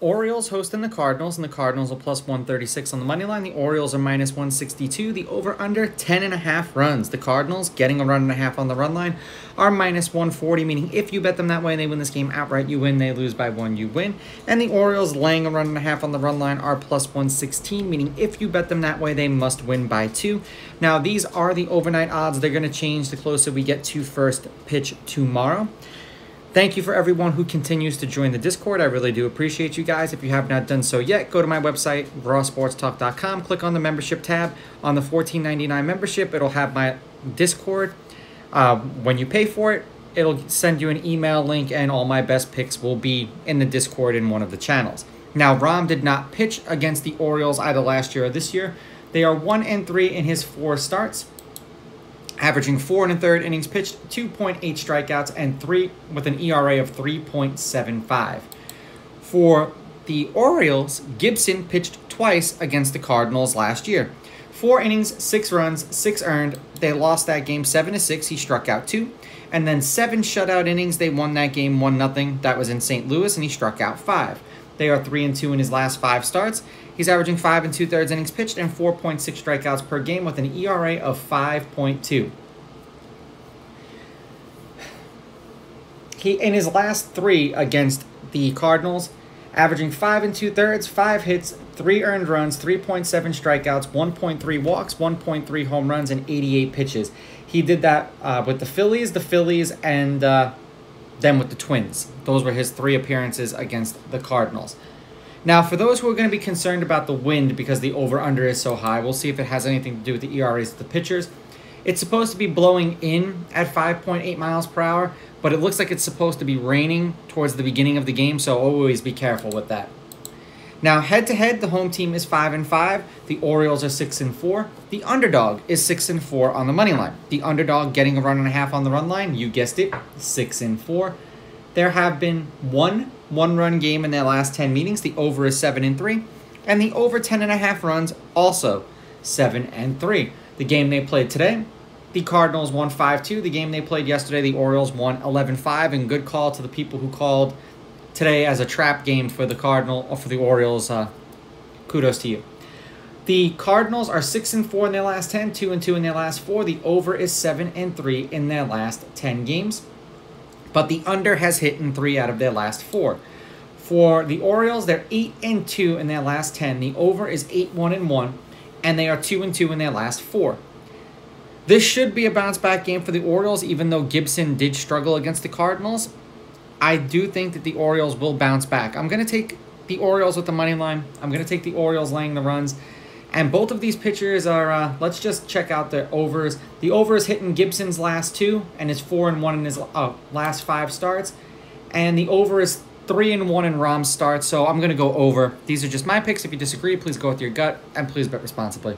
Orioles hosting the Cardinals, and the Cardinals are plus 136 on the money line. The Orioles are minus 162. The over under 10 and a half runs. The Cardinals getting a run and a half on the run line are minus 140, meaning if you bet them that way and they win this game outright, you win. They lose by one, you win. And the Orioles laying a run and a half on the run line are plus 116, meaning if you bet them that way, they must win by two. Now, these are the overnight odds. They're going to change the closer we get to first pitch tomorrow. Thank you for everyone who continues to join the Discord. I really do appreciate you guys. If you have not done so yet, go to my website, rawsportstalk.com, click on the membership tab. On the $14.99 membership, it'll have my Discord. Uh, when you pay for it, it'll send you an email link, and all my best picks will be in the Discord in one of the channels. Now, Rom did not pitch against the Orioles either last year or this year. They are 1 and 3 in his four starts averaging four and a third innings pitched, 2.8 strikeouts, and three with an ERA of 3.75. For the Orioles, Gibson pitched twice against the Cardinals last year. Four innings, six runs, six earned. They lost that game seven to six. He struck out two, and then seven shutout innings. They won that game one nothing. That was in St. Louis, and he struck out five. They are three and two in his last five starts. He's averaging five and two thirds innings pitched and 4.6 strikeouts per game with an ERA of 5.2. He in his last three against the Cardinals, averaging five and two thirds, five hits, three earned runs, 3.7 strikeouts, 1.3 walks, 1.3 home runs, and 88 pitches. He did that uh, with the Phillies, the Phillies, and uh, then with the Twins. Those were his three appearances against the Cardinals. Now, for those who are going to be concerned about the wind because the over-under is so high, we'll see if it has anything to do with the ERAs of the pitchers. It's supposed to be blowing in at 5.8 miles per hour, but it looks like it's supposed to be raining towards the beginning of the game, so always be careful with that. Now, head to head, the home team is 5 and 5. The Orioles are 6 and 4. The underdog is 6 and 4 on the money line. The underdog getting a run and a half on the run line, you guessed it, 6 and 4. There have been one one-run game in their last 10 meetings. The over is 7 and 3, and the over 10 and a half runs also 7 and 3. The game they played today, the Cardinals won 5-2. The game they played yesterday, the Orioles won 11-5, and good call to the people who called today as a trap game for the Cardinal or for the Orioles. Uh, kudos to you. The Cardinals are 6 and 4 in their last 10, 2 and 2 in their last 4. The over is 7 and 3 in their last 10 games. But the under has hit in 3 out of their last 4. For the Orioles, they're 8 and 2 in their last 10. The over is 8 1 and 1 and they are 2 and 2 in their last 4. This should be a bounce back game for the Orioles even though Gibson did struggle against the Cardinals. I do think that the Orioles will bounce back. I'm going to take the Orioles with the money line. I'm going to take the Orioles laying the runs. And both of these pitchers are, uh, let's just check out the overs. The over is hitting Gibson's last two and is 4 and 1 in his uh, last five starts. And the over is 3 and 1 in Rom's starts, so I'm going to go over. These are just my picks. If you disagree, please go with your gut and please bet responsibly.